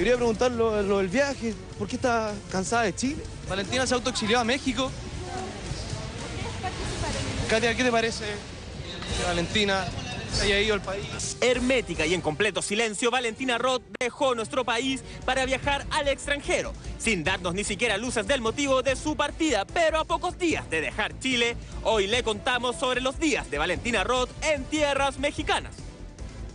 quería preguntar lo, lo del viaje. ¿Por qué está cansada de Chile? Valentina se autoexilió a México. Katia, ¿qué te parece que Valentina se haya ido al país? Hermética y en completo silencio, Valentina Roth dejó nuestro país para viajar al extranjero, sin darnos ni siquiera luces del motivo de su partida. Pero a pocos días de dejar Chile, hoy le contamos sobre los días de Valentina Roth en tierras mexicanas.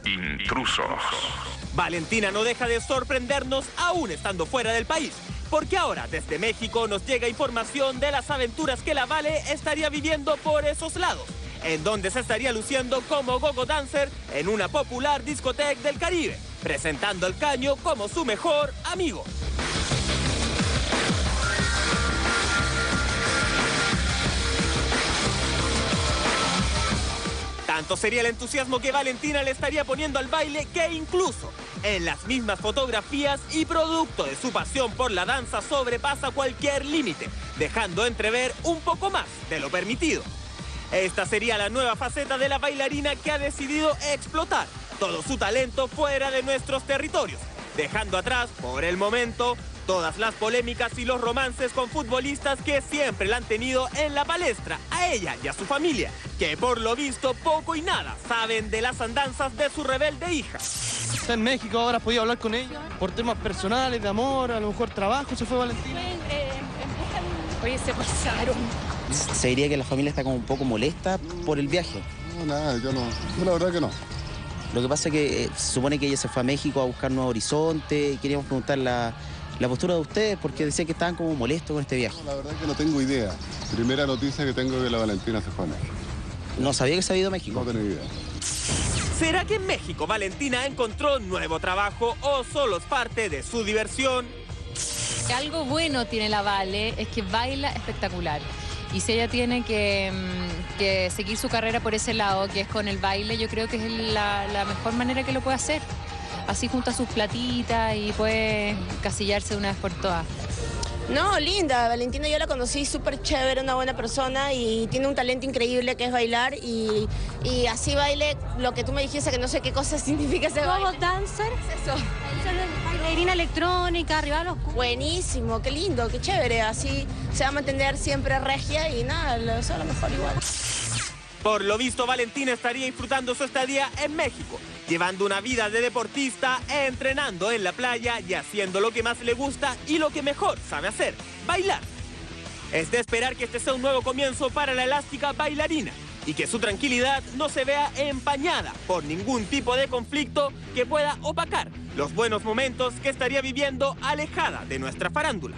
Intrusos. Valentina no deja de sorprendernos aún estando fuera del país. Porque ahora desde México nos llega información de las aventuras que la Vale estaría viviendo por esos lados, en donde se estaría luciendo como gogo dancer en una popular discoteca del Caribe, presentando el caño como su mejor amigo. Tanto sería el entusiasmo que Valentina le estaría poniendo al baile que incluso en las mismas fotografías y producto de su pasión por la danza sobrepasa cualquier límite, dejando entrever un poco más de lo permitido. Esta sería la nueva faceta de la bailarina que ha decidido explotar todo su talento fuera de nuestros territorios, dejando atrás, por el momento, todas las polémicas y los romances con futbolistas que siempre la han tenido en la palestra, a ella y a su familia, que por lo visto poco y nada saben de las andanzas de su rebelde hija. Está en México, ahora podido hablar con ella por temas personales, de amor, a lo mejor trabajo, se fue Valentina. Oye, se pasaron. Se diría que la familia está como un poco molesta por el viaje. No, nada, yo no. Yo la verdad que no. Lo que pasa es que eh, se supone que ella se fue a México a buscar nuevo horizonte y queríamos preguntar la, la postura de ustedes porque decían que estaban como molestos con este viaje. La verdad que no tengo idea. Primera noticia que tengo es que la Valentina se fue a México. No sabía que se había ido a México. No tenía idea. ¿Será que en México Valentina encontró nuevo trabajo o solo es parte de su diversión? Algo bueno tiene la Vale es que baila espectacular. Y si ella tiene que, mm, que seguir su carrera por ese lado, que es con el baile, yo creo que es la, la mejor manera que lo puede hacer. Así junta sus platitas y puede casillarse de una vez por todas. No, linda. Valentina yo la conocí súper chévere, una buena persona y tiene un talento increíble que es bailar y, y así baile lo que tú me dijiste que no sé qué cosa significa ese baile. dancer, Eso. bailarina electrónica, arriba los cu- Buenísimo, qué lindo, qué chévere. Así se va a mantener siempre regia y nada, eso a lo mejor igual. Por lo visto, Valentina estaría disfrutando su estadía en México, llevando una vida de deportista, entrenando en la playa y haciendo lo que más le gusta y lo que mejor sabe hacer, bailar. Es de esperar que este sea un nuevo comienzo para la elástica bailarina y que su tranquilidad no se vea empañada por ningún tipo de conflicto que pueda opacar los buenos momentos que estaría viviendo alejada de nuestra farándula.